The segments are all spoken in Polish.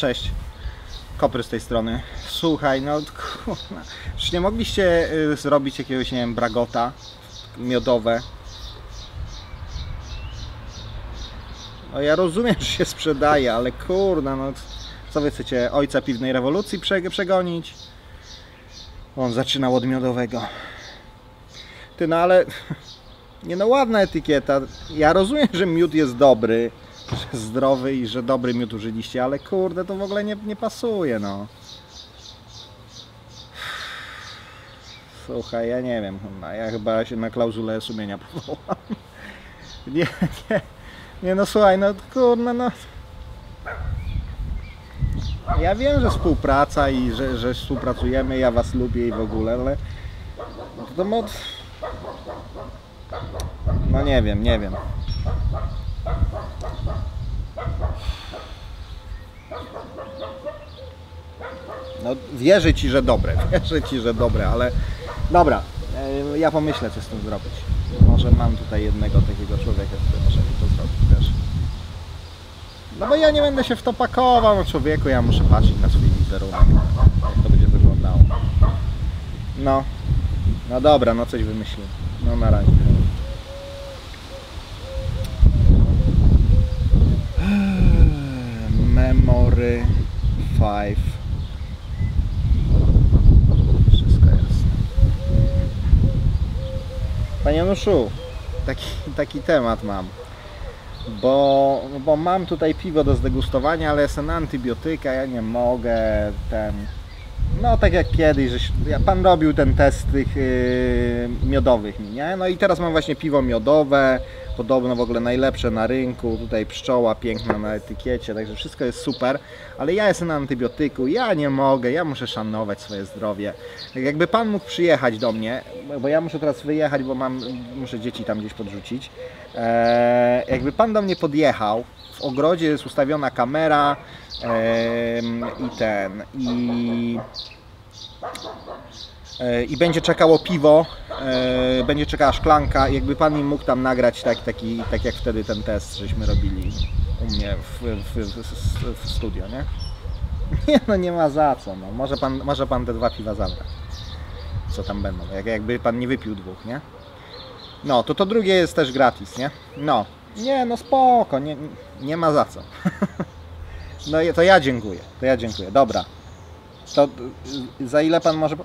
Cześć. Kopry z tej strony. Słuchaj, no kurwa. Czy nie mogliście y, zrobić jakiegoś, nie wiem, bragota miodowe? No ja rozumiem, że się sprzedaje, ale kurna, no co wy chcecie ojca piwnej rewolucji prze- przegonić? On zaczynał od miodowego. Ty no ale nie no ładna etykieta. Ja rozumiem, że miód jest dobry, że zdrowy i że dobry miód użyliście, ale kurde to w ogóle nie, nie pasuje no. Słuchaj, ja nie wiem, chyba- ja chyba się na klauzulę sumienia powołam. Nie, nie, nie no słuchaj, no kurde no. Ja wiem, że współpraca i że, że współpracujemy, ja was lubię i w ogóle, ale no to mod... No nie wiem, nie wiem. No wierzę ci, że dobre, wierzę ci, że dobre, ale dobra, e, ja pomyślę co z tym zrobić. Może mam tutaj jednego takiego człowieka, który może mi to zrobić, wiesz. No bo ja nie będę się w to pakował, no człowieku, ja muszę patrzeć na swój wizerunek, jak to będzie wyglądało. No, no dobra, no coś wymyślę. No na razie. Memory 5 Wszystko jasne. Panie Januszu, taki, taki temat mam. Bo, bo mam tutaj piwo do zdegustowania, ale jestem na antybiotyka, ja nie mogę ten. No tak jak kiedyś, że się- ja- pan robił ten test tych yy, miodowych mi, nie? No i teraz mam właśnie piwo miodowe, podobno w ogóle najlepsze na rynku, tutaj pszczoła piękna na etykiecie, także wszystko jest super, ale ja jestem na antybiotyku, ja nie mogę, ja muszę szanować swoje zdrowie. Tak jakby pan mógł przyjechać do mnie, bo ja muszę teraz wyjechać, bo mam, muszę dzieci tam gdzieś podrzucić. Eee, jakby pan do mnie podjechał, w ogrodzie jest ustawiona kamera em, i ten, i e, i będzie czekało piwo, e, będzie czekała szklanka, jakby pan mi mógł tam nagrać tak, taki, tak jak wtedy ten test, żeśmy robili u mnie w, w, w, w studio, nie? Nie no, nie ma za co, no. Może pan, może pan te dwa piwa zabrać, co tam będą, jak, jakby pan nie wypił dwóch, nie? No, to to drugie jest też gratis, nie? No, nie no spoko, nie, nie ma za co. No to ja dziękuję, to ja dziękuję, dobra. To y, za ile pan może.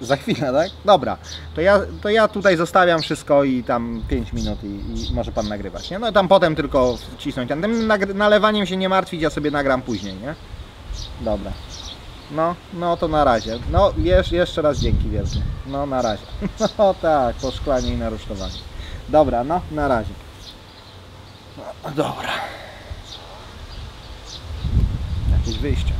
Za chwilę, tak? Dobra. To ja, to ja tutaj zostawiam wszystko i tam 5 minut i, i może pan nagrywać, nie? No tam potem tylko wcisnąć. Tym nalewaniem się nie martwić, ja sobie nagram później, nie? Dobra. No, no to na razie. No, jesz, jeszcze raz dzięki wielkie. No, na razie. No tak, po szklanie i na rusztowanie. Dobra, no, na razie. No, dobra. Jakieś wyjście.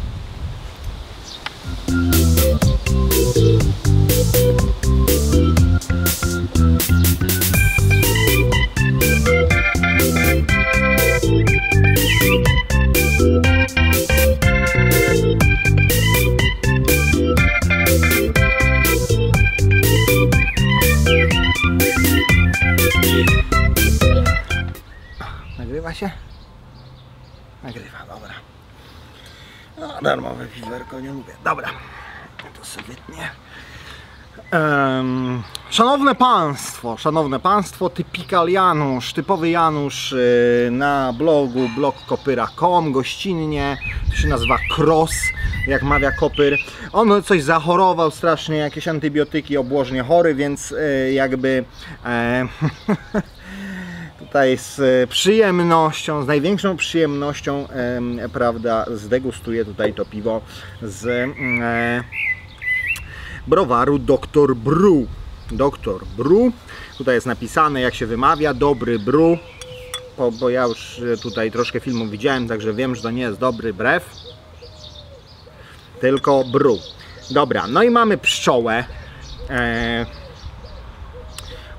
Nagrywa się? Nagrywa, dobra. No, darmowe piwerko, nie lubię. Dobra, to sobie wytnie. Em, szanowne Państwo, Szanowne Państwo, typikal Janusz, typowy Janusz y, na blogu blogkopyra.com, gościnnie, to się nazywa Cross, jak mawia Kopyr. On coś zachorował strasznie, jakieś antybiotyki, obłożnie chory, więc y, jakby e, tutaj z przyjemnością, z największą przyjemnością, em, prawda, zdegustuję tutaj to piwo z mm, e, browaru Dr. Brew. Dr. Brew. Tutaj jest napisane, jak się wymawia, dobry brew. Bo, bo ja już e, tutaj troszkę filmów widziałem, także wiem, że to nie jest dobry brew, tylko brew. Dobra, no i mamy pszczołę. E,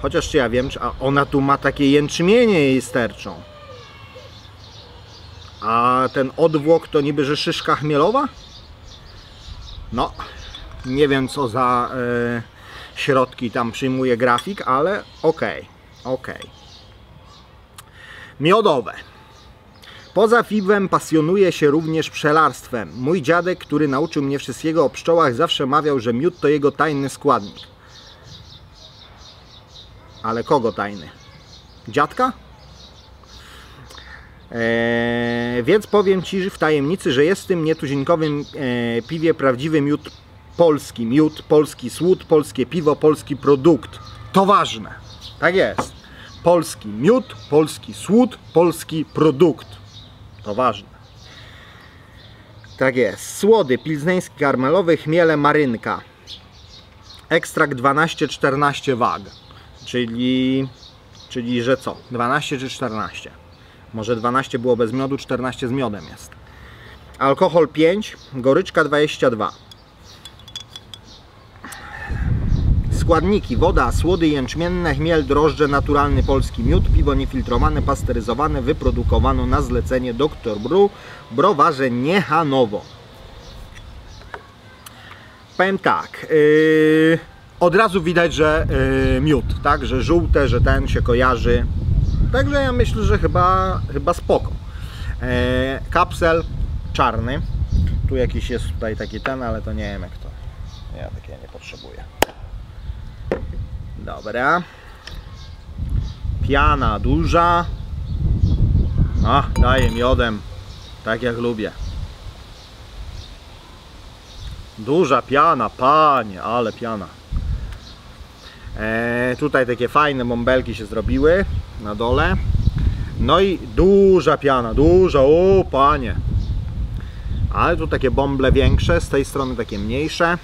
Chociaż czy ja wiem, czy ona tu ma takie jęczmienie jej sterczą. A ten odwłok to niby, że szyszka chmielowa? No, nie wiem co za e, środki tam przyjmuje grafik, ale okej, okej. Miodowe. Poza piwem pasjonuje się również pszczelarstwem. Mój dziadek, który nauczył mnie wszystkiego o pszczołach, zawsze mawiał, że miód to jego tajny składnik. Ale kogo tajny? Dziadka? Eee, więc powiem Ci w tajemnicy, że jest w tym nietuzinkowym e, piwie prawdziwy miód polski. Miód, polski słód, polskie piwo, polski produkt. To ważne. Tak jest. Polski miód, polski słód, polski produkt. To ważne. Tak jest. Słody pilzneński karmelowy, chmiele marynka. Ekstrakt 12-14 wag. Czyli, czyli że co? 12 czy 14? Może 12 było bez miodu, 14 z miodem jest. Alkohol 5, goryczka 22. Składniki: woda, słody jęczmienne, chmiel, drożdże, naturalny polski miód, piwo niefiltrowane, pasteryzowane, wyprodukowano na zlecenie Dr. Bru, browarze Niechanowo. Powiem tak, yy, od razu widać, że yy, miód, tak, że żółte, że ten się kojarzy. Także ja myślę, że chyba, chyba spoko. Yy, kapsel czarny. Tu jakiś jest tutaj taki ten, ale to nie wiem jak to. Ja takiego nie potrzebuję. Dobra. Piana duża. A, daje miodem. Tak jak lubię. Duża piana, panie, ale piana. E, tutaj takie fajne bąbelki się zrobiły na dole. No i duża piana, duża, o panie. Ale tu takie bąble większe, z tej strony takie mniejsze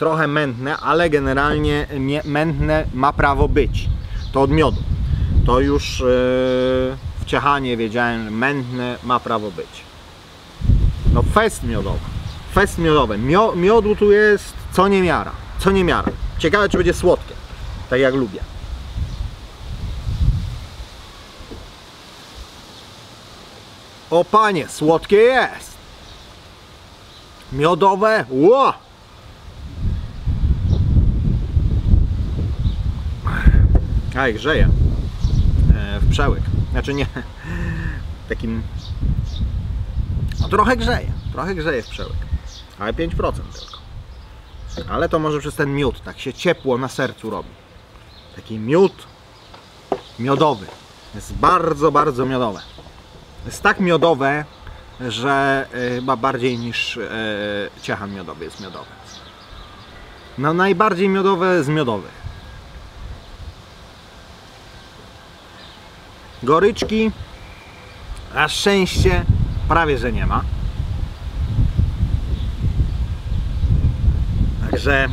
trochę mętne, ale generalnie mętne ma prawo być. To od miodu. To już yy, w Ciechanie wiedziałem, mętne ma prawo być. No fest miodowy. Fest miodowy. Mio, miodu tu jest co nie miara. Co nie miara. Ciekawe czy będzie słodkie. Tak jak lubię. O panie, słodkie jest. Miodowe, ło! I grzeje e, w przełyk. Znaczy nie, takim... No trochę grzeje, trochę grzeje w przełyk. Ale 5% tylko. Ale to może przez ten miód, tak się ciepło na sercu robi. Taki miód miodowy. Jest bardzo, bardzo miodowe. Jest tak miodowe, że e, chyba bardziej niż e, ciechan miodowy jest miodowy. No najbardziej miodowe z miodowych. Goryczki na szczęście prawie że nie ma. Także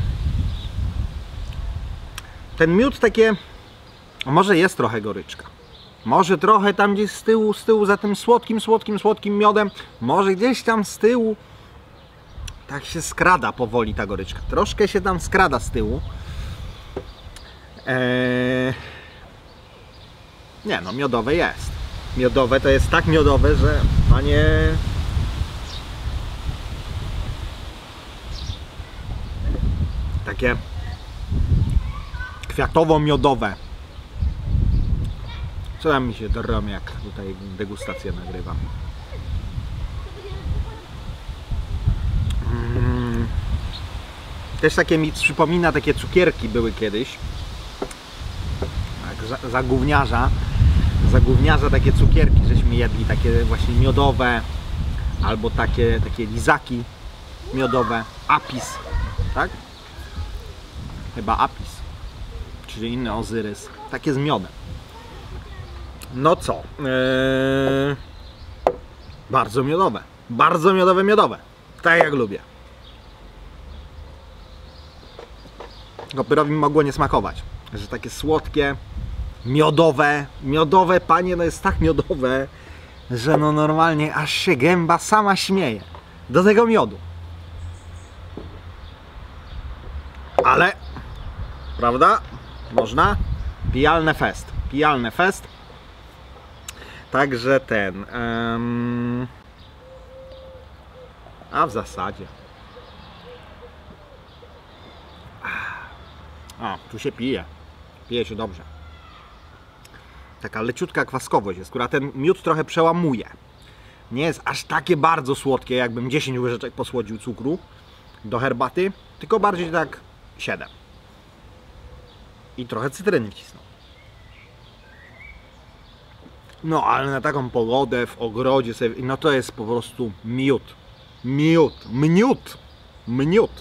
ten miód takie może jest trochę goryczka. Może trochę tam gdzieś z tyłu, z tyłu za tym słodkim, słodkim, słodkim miodem, może gdzieś tam z tyłu tak się skrada powoli ta goryczka. Troszkę się tam skrada z tyłu. Eee nie no, miodowe jest. Miodowe to jest tak miodowe, że panie... Takie kwiatowo-miodowe. Co tam mi się drą, jak tutaj degustację nagrywam. Mm. Też takie mi przypomina, takie cukierki były kiedyś. Tak, za, za gówniarza za gówniarza takie cukierki żeśmy jedli, takie właśnie miodowe albo takie, takie lizaki miodowe, apis, tak? Chyba apis, czyli inny ozyrys, takie z miodem. No co? Eee... Bardzo miodowe, bardzo miodowe, miodowe, tak jak lubię. Kopyrowi mogło nie smakować, że takie słodkie, miodowe, miodowe, panie, no jest tak miodowe, że no normalnie aż się gęba sama śmieje. Do tego miodu. Ale, prawda, można, pijalne fest, pijalne fest, także ten, um, a w zasadzie, a, tu się pije, pije się dobrze. Taka leciutka kwaskowość jest, która ten miód trochę przełamuje. Nie jest aż takie bardzo słodkie, jakbym 10 łyżeczek posłodził cukru do herbaty, tylko bardziej tak 7. I trochę cytryny wcisnął. No, ale na taką pogodę w ogrodzie sobie, no to jest po prostu miód. Miód, mniód, mniód.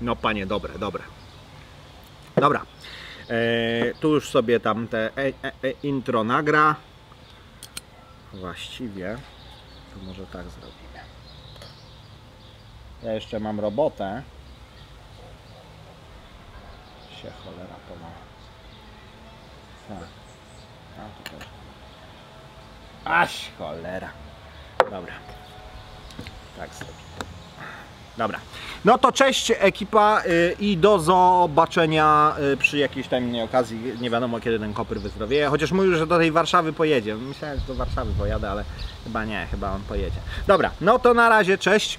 No panie, dobre, dobre. Dobra. E, tu już sobie tam te e, e, e, intro nagra. Właściwie to może tak zrobimy. Ja jeszcze mam robotę. Się cholera pomogła. Tak. Aś cholera. Dobra. Tak zrobimy. Dobra. No to cześć ekipa y, i do zobaczenia y, przy jakiejś tam innej okazji. Nie wiadomo kiedy ten kopyr wyzdrowieje. Chociaż mówił, że do tej Warszawy pojedzie. Myślałem, że do Warszawy pojadę, ale chyba nie, chyba on pojedzie. Dobra, no to na razie, cześć.